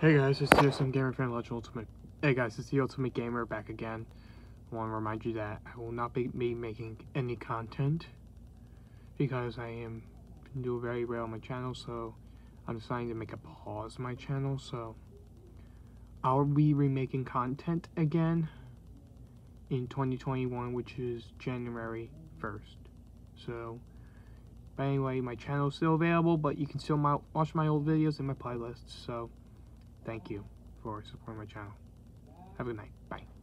Hey guys, it's Citizen Gamer Fan Legend Ultimate. Hey guys, it's the Ultimate Gamer back again. I want to remind you that I will not be, making any content because I am doing very well on my channel, so I'm deciding to make a pause my channel. So I'll be remaking content again in 2021, which is January 1st. So, but anyway, my channel is still available, but you can still watch my old videos in my playlist. So. Thank you for supporting my channel. Have a good night. Bye.